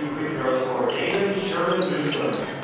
Two free throws for Aiden Sherman Newsom.